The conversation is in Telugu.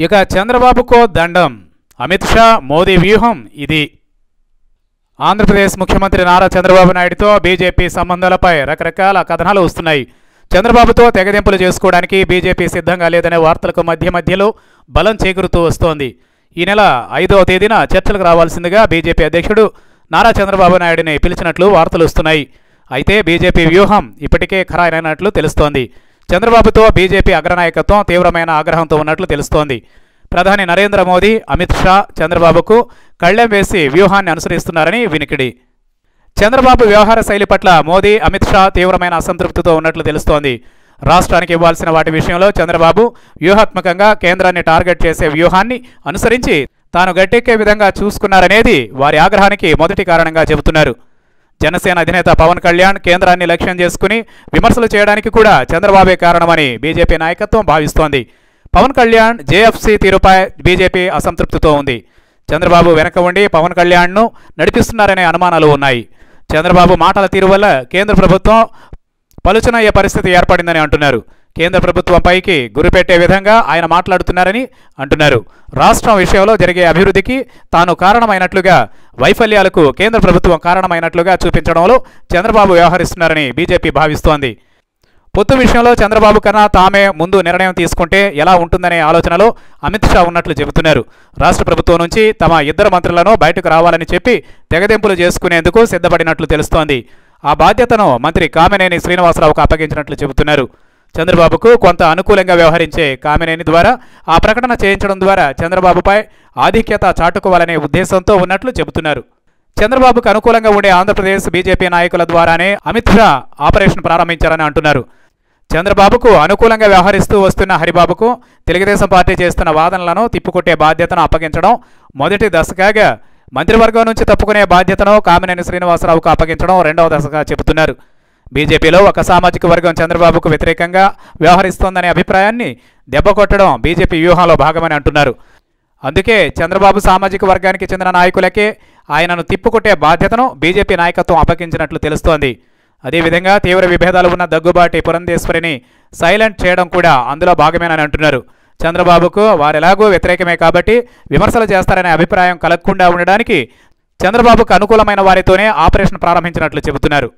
ఇక చంద్రబాబుకో దండం. అమిత్ షా మోదీ వ్యూహం ఇది. ఆంధ్రప్రదేశ్ ముఖ్యమంత్రి నారా చంద్రబాబు నాయుడుతో బీజేపీ సంబంధాలపై రకరకాల కథనాలు వస్తున్నాయి. చంద్రబాబుతో తెగదెంపులు చేసుకోవడానికి బీజేపీ సిద్ధంగా లేదనే వార్తలకు మధ్య మధ్యలో బలం చేకూరుతూ వస్తోంది. ఈ నెల ఐదవ తేదీన చర్చలకు రావాల్సిందిగా బీజేపీ అధ్యక్షుడు నారా చంద్రబాబు నాయుడిని పిలిచినట్లు వార్తలు వస్తున్నాయి. అయితే బీజేపీ వ్యూహం ఇప్పటికే ఖరారైనట్లు తెలుస్తోంది. చంద్రబాబుతో బీజేపీ అగ్రనాయకత్వం తీవ్రమైన ఆగ్రహంతో ఉన్నట్లు తెలుస్తోంది. ప్రధాని నరేంద్ర మోదీ అమిత్ షా చంద్రబాబుకు కళ్ళెం వేసి వ్యూహాన్ని అనుసరిస్తున్నారని వినికిడి. చంద్రబాబు వ్యవహార శైలి పట్ల మోదీ అమిత్ షా తీవ్రమైన అసంతృప్తితో ఉన్నట్లు తెలుస్తోంది. రాష్ట్రానికి ఇవ్వాల్సిన వాటి విషయంలో చంద్రబాబు వ్యూహాత్మకంగా కేంద్రాన్ని టార్గెట్ చేసే వ్యూహాన్ని అనుసరించి తాను గట్టెక్కే విధంగా చూసుకున్నారనేది వారి ఆగ్రహానికి మొదటి కారణంగా చెబుతున్నారు. జనసేన అధినేత పవన్ కళ్యాణ్ కేంద్రాన్ని లక్ష్యం చేసుకుని విమర్శలు చేయడానికి కూడా చంద్రబాబే కారణమని బీజేపీ నాయకత్వం భావిస్తోంది. పవన్ కళ్యాణ్ జేఎఫ్సీ తీరుపై బీజేపీ అసంతృప్తితో ఉంది. చంద్రబాబు వెనక ఉండి పవన్ కళ్యాణ్ను నడిపిస్తున్నారనే అనుమానాలు ఉన్నాయి. చంద్రబాబు మాటల తీరు వల్ల కేంద్ర ప్రభుత్వం పలుచనయ్యే పరిస్థితి ఏర్పడిందని అంటున్నారు. కేంద్ర ప్రభుత్వంపైకి గురిపెట్టే విధంగా ఆయన మాట్లాడుతున్నారని అంటున్నారు. రాష్ట్రం విషయంలో జరిగే అభివృద్ధికి తాను కారణమైనట్లుగా వైఫల్యాలకు కేంద్ర ప్రభుత్వం కారణమైనట్లుగా చూపించడంలో చంద్రబాబు వ్యవహరిస్తున్నారని బీజేపీ భావిస్తోంది. పొత్తు విషయంలో చంద్రబాబు కన్నా తామే ముందు నిర్ణయం తీసుకుంటే ఎలా ఉంటుందనే ఆలోచనలో అమిత్ షా ఉన్నట్లు చెబుతున్నారు. రాష్ట్ర ప్రభుత్వం నుంచి తమ ఇద్దరు మంత్రులను బయటకు రావాలని చెప్పి తెగదెంపులు చేసుకునేందుకు సిద్ధపడినట్లు తెలుస్తోంది. ఆ బాధ్యతను మంత్రి కామినేని శ్రీనివాసరావుకు అప్పగించినట్లు చెబుతున్నారు. చంద్రబాబుకు కొంత అనుకూలంగా వ్యవహరించే కామినేని ద్వారా ఆ ప్రకటన చేయించడం ద్వారా చంద్రబాబుపై ఆధిక్యత చాటుకోవాలనే ఉద్దేశంతో ఉన్నట్లు చెబుతున్నారు. చంద్రబాబుకు అనుకూలంగా ఉండే ఆంధ్రప్రదేశ్ బీజేపీ నాయకుల ద్వారానే అమిత్ షా ఆపరేషన్ ప్రారంభించారని అంటున్నారు. చంద్రబాబుకు అనుకూలంగా వ్యవహరిస్తూ వస్తున్న హరిబాబుకు తెలుగుదేశం పార్టీ చేస్తున్న వాదనలను తిప్పుకొట్టే బాధ్యతను అప్పగించడం మొదటి దశగా మంత్రివర్గం నుంచి తప్పుకునే బాధ్యతను కామినేని శ్రీనివాసరావుకు అప్పగించడం రెండవ దశగా చెబుతున్నారు. బీజేపీలో ఒక సామాజిక వర్గం చంద్రబాబుకు వ్యతిరేకంగా వ్యవహరిస్తోందనే అభిప్రాయాన్ని దెబ్బకొట్టడం బీజేపీ వ్యూహంలో భాగమని అంటున్నారు. అందుకే చంద్రబాబు సామాజిక వర్గానికి చెందిన నాయకులకే ఆయనను తిప్పుకొట్టే బాధ్యతను బీజేపీ నాయకత్వం అప్పగించినట్లు తెలుస్తోంది. అదేవిధంగా తీవ్ర విభేదాలు ఉన్న దగ్గుబాటి పురంధేశ్వరిని సైలెంట్ చేయడం కూడా అందులో భాగమేనని అంటున్నారు. చంద్రబాబుకు వారెలాగూ వ్యతిరేకమే కాబట్టి విమర్శలు చేస్తారనే అభిప్రాయం కలగకుండా ఉండడానికి చంద్రబాబుకు అనుకూలమైన వారితోనే ఆపరేషన్ ప్రారంభించినట్లు చెబుతున్నారు.